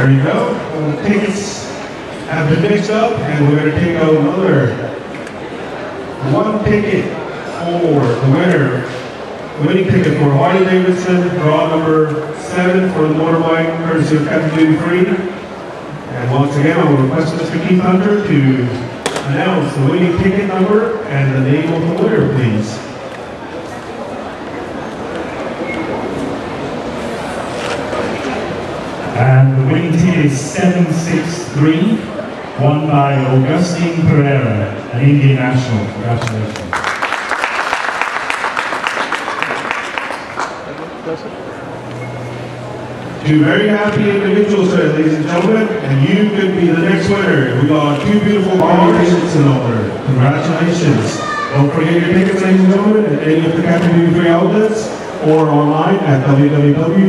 There you go. The tickets have been mixed up, and we're going to take out another one ticket for the winner. The winning ticket for Harley Davidson, draw number seven for the motorbike, courtesy of Qatar Duty Free. And once again, I will request Mr. Keith Hunter to announce the winning ticket number and the name of the winner, please. And the winning ticket is 763, won by Augustine Pereira, an Indian national. Congratulations. Two very happy individuals ladies and gentlemen, and you could be the next winner. We got two beautiful Harley in over. Congratulations. Don't forget your tickets, ladies and gentlemen, at any of the Qatar Free outlets or online at www.